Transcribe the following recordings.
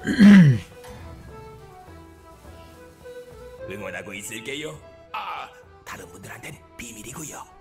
응원하고 있을게요. 아, 다른 분들한테는 비밀이고요.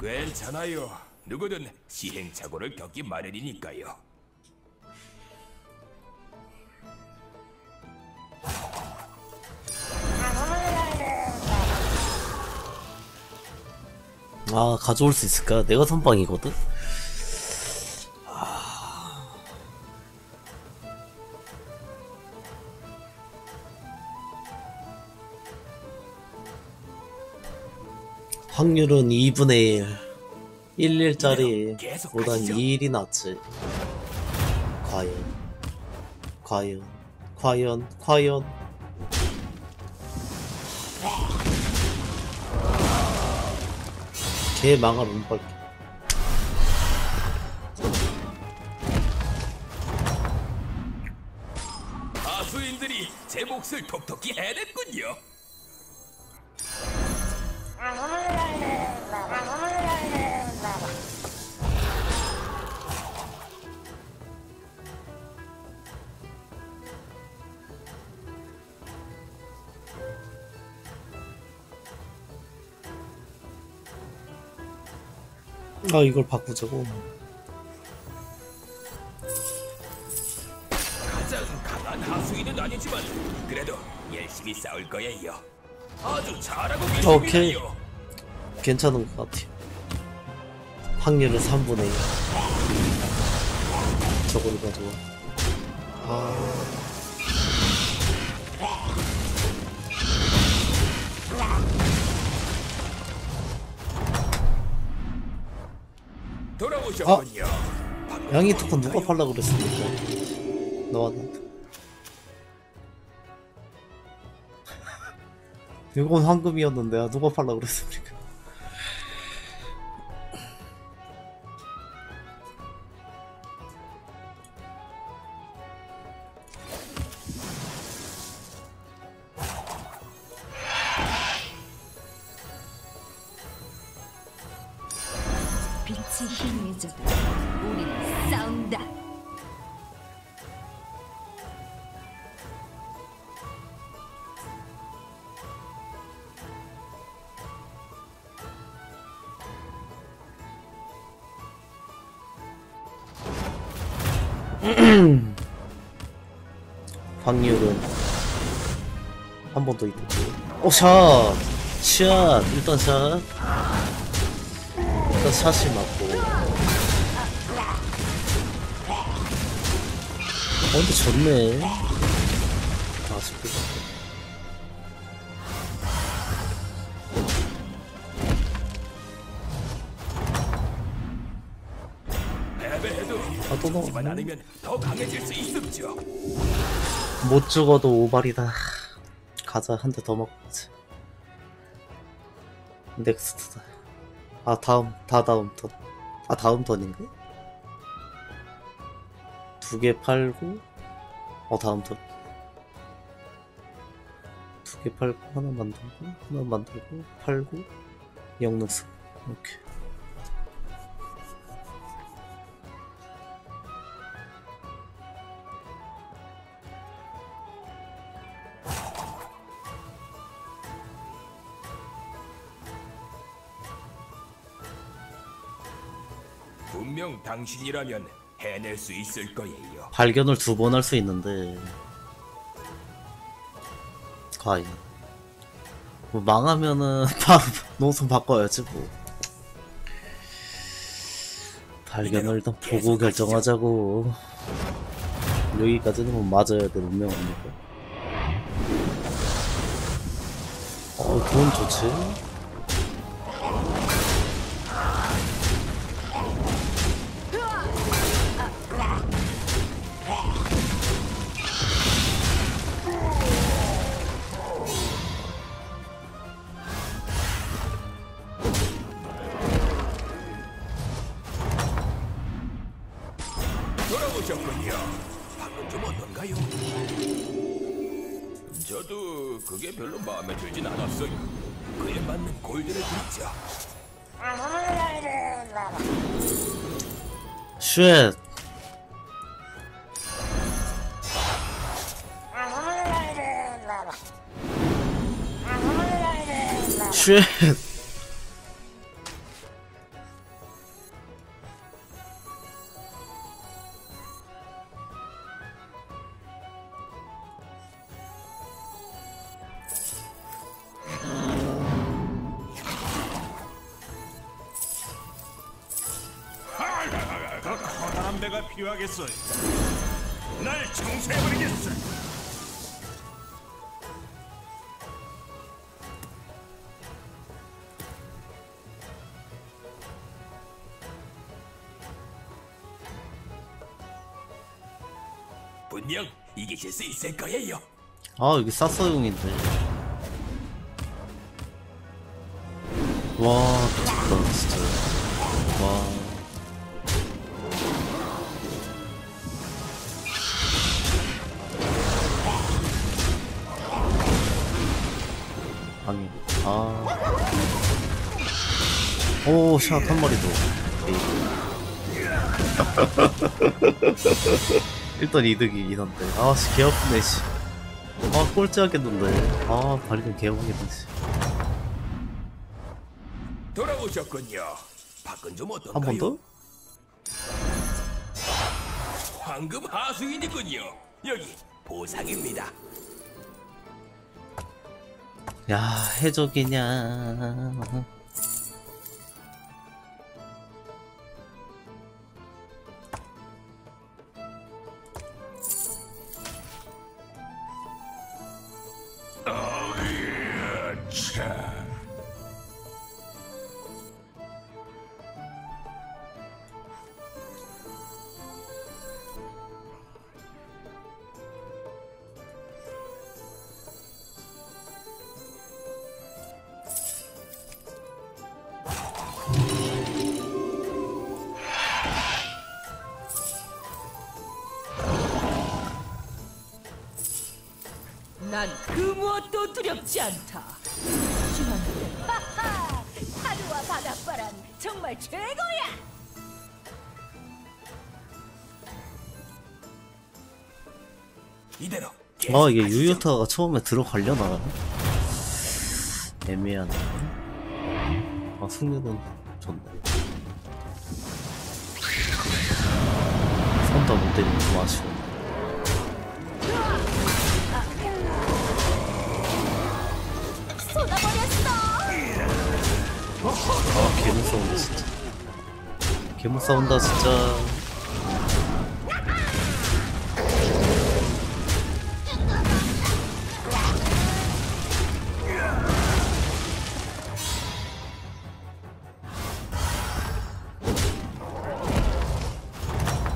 괜찮아요. 누구든 시행착오를 겪기 마련이니까요. 아 가져올 수 있을까? 내가 선방이거든? 확률은 2분의 1 1일짜리 계속 보단 하시죠. 2일이 낫지 과연 과연 과연 과연 개 망할 운빨 하수인들이 제 몫을 톡톡히 해냈군요. 아 이걸 바꾸자고. 가장 강한 하수인은 아니지만 그래도 열심히 싸울 거예요. 아주 잘하고 오케이. 괜찮은 것 같아요. 확률은 3분의 1 저걸 가져와 아 돌아오셨군요. 양이 토큰 누가 팔라 그랬습니까? 나왔는데. 이건 황금이었는데 아, 누가 팔라 그랬습 확률은 한 번 더 있고. 오 샷! 샷! 일단 샷. 일단 샷이 맞고. 어 근데 좋네. 아쉽게. 지만 않으면 더 강해질 수 있었죠. 못 죽어도 오발이다. 가자 한 대 더 먹고 가자. 넥스트다. 아 다음 다 다음 턴. 아 다음 턴인가? 두 개 팔고 어 다음 턴. 두 개 팔고 하나 만들고 하나 만들고 팔고 영능스 이렇게. 당신이라면 해낼 수 있을 거예요. 발견을 두 번 할 수 있는데 과연. 뭐 망하면은 바, 노선 바꿔야지 뭐. 발견을 일단 보고 결정하자고. 여기까지는 뭐 맞아야 될 운명 아닙니까 어돈 좋지 去！去！ 분명 이기실 수 있을 거예요. 아 여기 쌌어용인데. 와 미쳤다 진짜. 와. 아니 아 오샷 한 마리 더 일단 이득이긴 한데 아씨 개 아프네 씨 아 꼴찌하겠는데 아 발리는 개아프겠다 씨. 돌아오셨군요. 밖은 좀 어떤가요? 한 번 더? 황금 하수인이군요. 여기 보상입니다. 야 해적이냐 난 그 무엇도 두렵지 않다. 하하! 하루와 바닷바람 정말 최고야. 이대로. 아 이게. 유유타가 처음에 들어가려나 애매하네 아 승률은 좋네 선다 못 때리면 좀 아쉬워 싸운다 진짜 개못 싸운다 진짜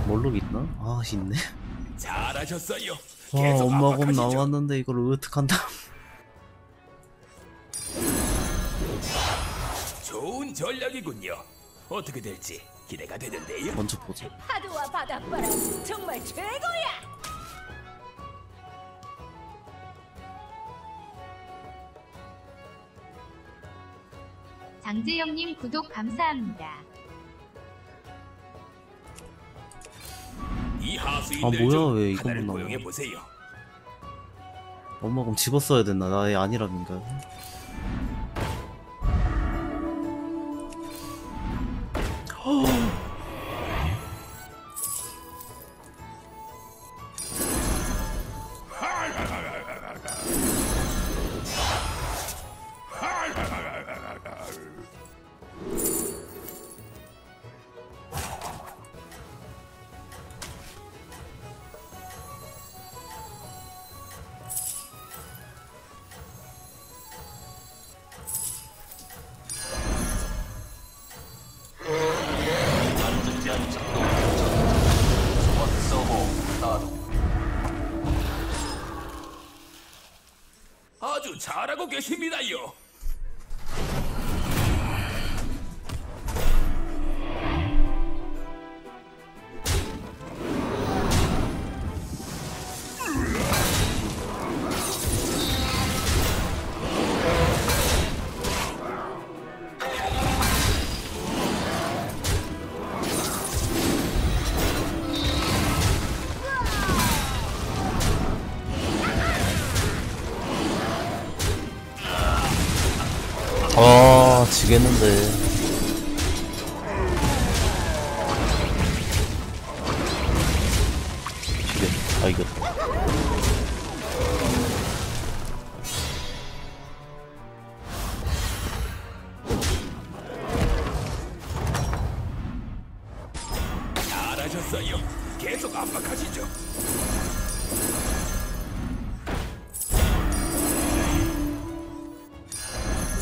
몰록 있나? 아 있네 잘하셨어요. 와 엄마 검 압박하시죠. 나왔는데 이걸 어떡한다 좋은 전략이군요. 어떻게 될지 기대가 되는데요. 먼저 보자 하루와 바닷바람 정말 최고야. 장재영님 구독 감사합니다. 이 하수인들 아, 뭐야, 중왜 이것만 하나를 나와. 고용해 보세요. 엄마 그럼 집었어야 됐나? 나애 아니라는가? 하고 계십니다요. 잘하셨어요. 계속 압박하시죠.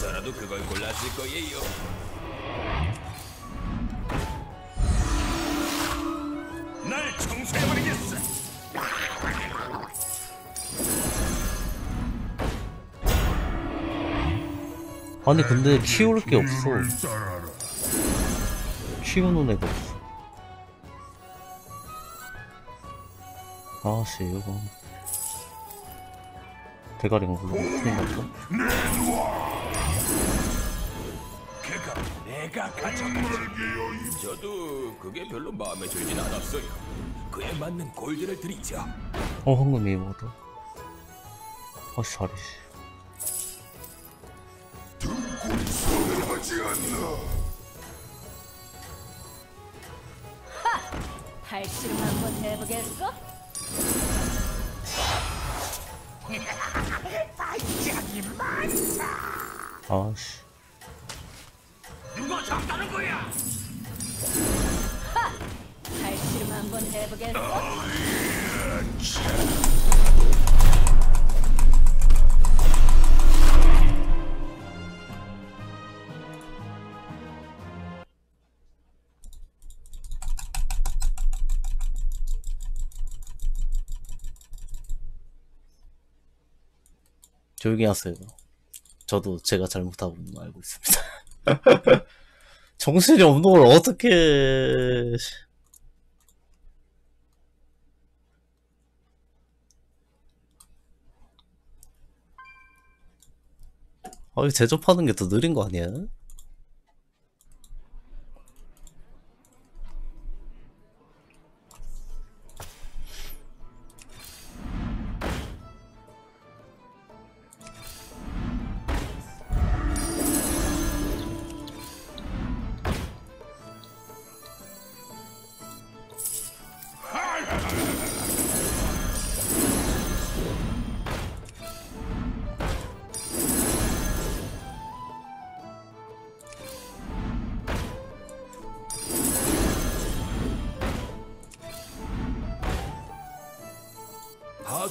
저라도 그걸 골랐을 거예요. 날 청소해버리겠어. 아니 근데 키울 게 없어 따라라. 키우는 애가 없어 아씨 이거 대가리가 물론 큰일 그가 내가 가져가죠. 저도 그게 별로 마음에 들진 않았어요. 그에 맞는 골드를 드리죠. 어 황금이 뭐다 아씨 잘해 팔씨름 한번 해보겠어? 아씨 누가 잡다는 거야? 팔씨름 한번 해보겠어? 조용히 하세요 저도 제가 잘못하고 있는 거 알고 있습니다 정신이 없는 걸 어떻게 아, 이거 제접하는 게 더 느린 거 아니야?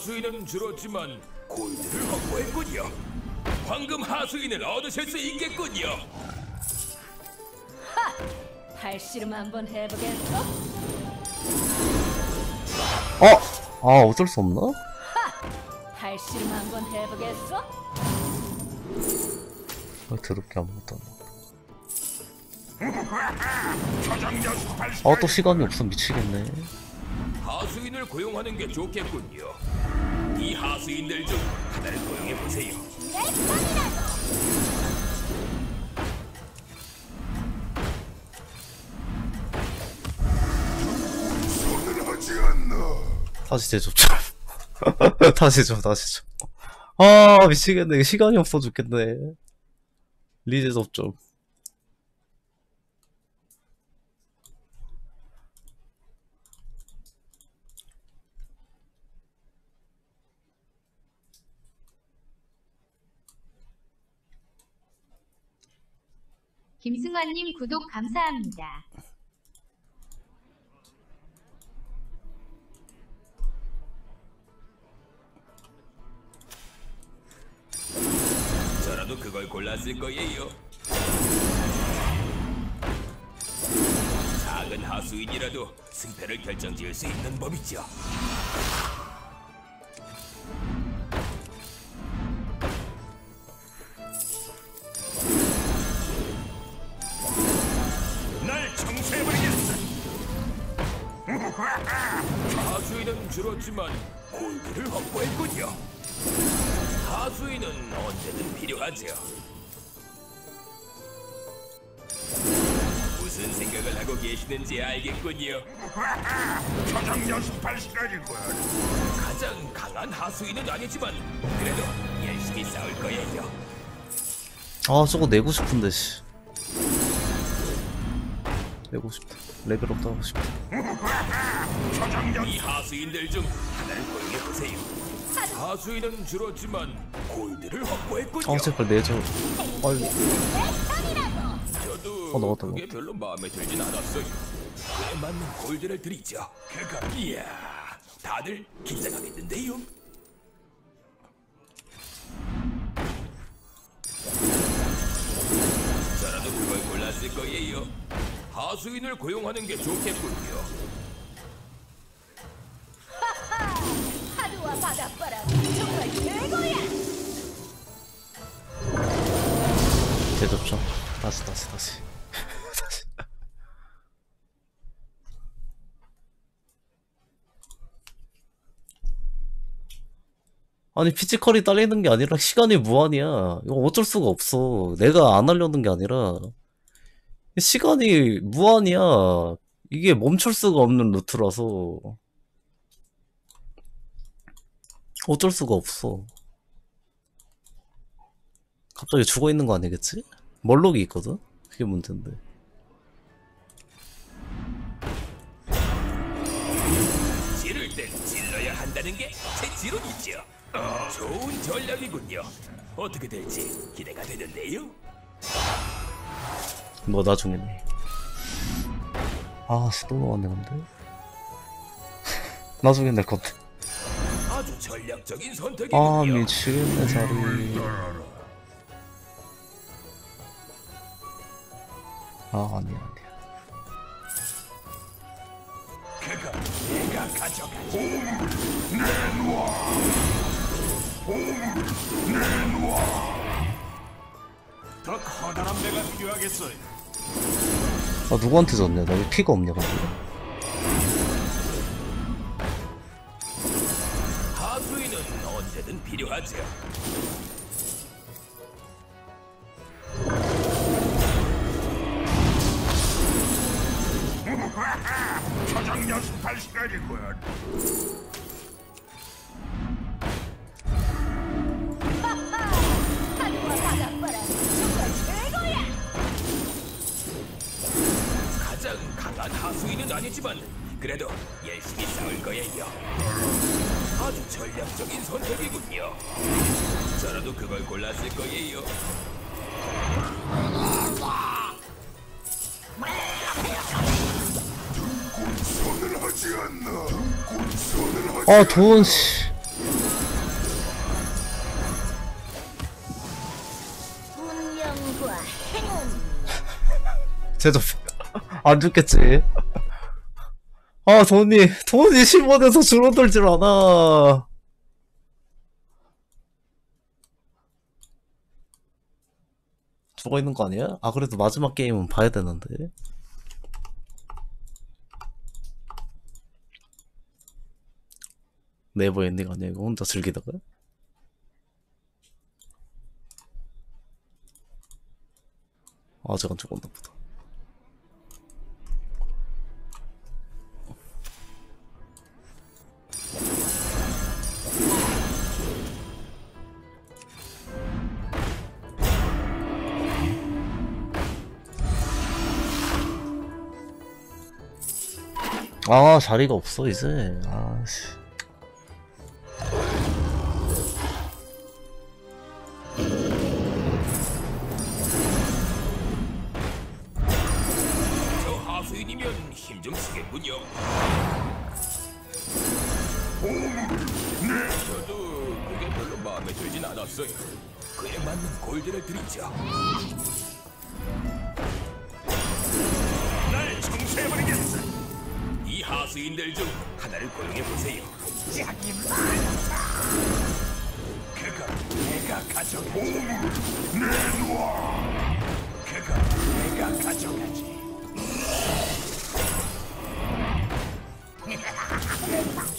하수인은 줄었지만 골드를 확보했군요. 황금 하수인을 얻으실 수 있겠군요. 팔씨름 한번 해보겠어? 어! 아, 어쩔 수 없나? 팔씨름 한번 해보겠어? 아, 더럽게 아무것도 안 초장 연습할 나. 아, 또 시간이 없어 미치겠네. 하수인을 고용하는 게 좋겠군요. 이 하수인들 중 하나를 고용해 보세요. 다시 제접 좀. 다시 줘, 다시 줘. 아, 미치겠네. 시간이 없어 죽겠네. 리제접 좀. 김승환님 구독 감사합니다. 저라도 그걸 골랐을 거예요. 작은 하수인이라도 승패를 결정지을 수 있는 법이죠. 줄었지만 골드를 확보했군요. 하수인은 언제든 필요하죠. 무슨 생각을 하고 계시는지 알겠군요. 초장 연습할 시간이군. 가장 강한 하수인은 아니지만 그래도 열심히 싸울 거예요. 아 저거 내고 싶은데 씨 내고 싶다 레벨업도 하고 싶다 이 하수인들 중 하나를 고용해 보세요. 하수인은 줄었지만 골드를 확보했군요. 아 제발 내줘 빨리 저도 어, 넣었다, 그게 별로 마음에 들진 않았어요. 그에 맞는 골드를 드리죠. 그가 이야, 다들 긴장하겠는데요. 저라도 그걸 골랐을 거예요. 하수인을 고용하는 게 좋겠군요. 하루와 바닷바람 정말 최고야. 대접점 다시 다시 다시. 다시. 아니 피지컬이 딸리는 게 아니라 시간이 무한이야. 이거 어쩔 수가 없어. 내가 안 하려는 게 아니라 시간이 무한이야 이게 멈출 수가 없는 루트라서 어쩔 수가 없어 갑자기 죽어 있는 거 아니겠지? 멀록이 있거든? 그게 문제인데. 지를 땐 질러야 한다는 게 제 지론이죠. 좋은 전략이군요. 어떻게 될지 기대가 되는데요. 너 나중에네. 아, 씨, 또 나왔네, 근데. 나중에 낼 건데. 아주 전략적인 아, 선택이군요. 미치겠네, 자리. 아, 아니야, 아니야. 내가. 더 커다란 배가 필요하겠어요. 아, 누구한테 졌냐? 나 왜 피가 없냐. 하수인은 언제든 필요하죠. 초장 연습할 시간이군. 거예요. 아, 도원, 씨. 운명과 행운. 제접. 안 죽겠지. 아, 돈이, 돈이 10원에서 줄어들질 않아. 죽어 있는 거 아니야? 아, 그래도 마지막 게임은 봐야 되는데. never ending 아니야, 이거 혼자 즐기다가? 아직 안 죽었나 보다. 아 자리가 없어 이제 아씨 저 하수인이면 힘 좀 쓰겠군요. 저도 그게 별로 마음에 들진 않았어요. 그에 맞는 골드를 드리죠. 날 청소해버리겠어. 이 하수인들 중 하나를 고용해 보세요. 자기 그가 내가 가져가지. 내놔. 그가 내가 가져가지.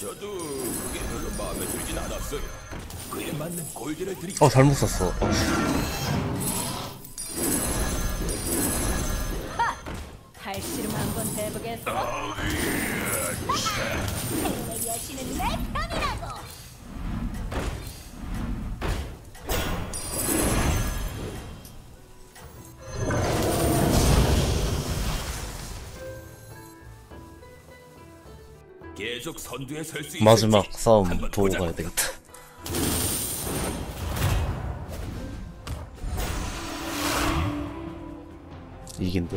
저도 그게 별로 마음에 들진 않았어요. 그에 맞는 골드를 드리죠. 어 잘못 샀어 어. 팔씨름 한번 해보겠어? 하늘 여신은 내 편이라고! 계속 선두에 설수 마지막 싸움 한번 보고 보자. 가야 되겠다. 이긴데?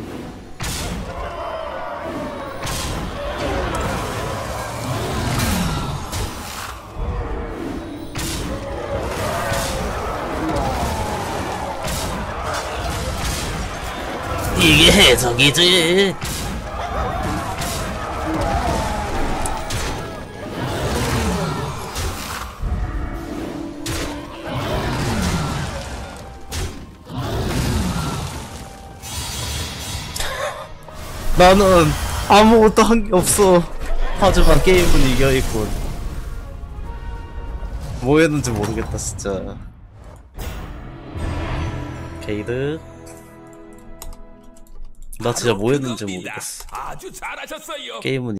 해적이지. 나는 아무것도 한 게 없어. 하지만 게임은 이겨있군. 뭐 했는지 모르겠다, 진짜. 게이드. 나 진짜 뭐 했는지. 모르겠어. 아주 잘하셨어요. 게임은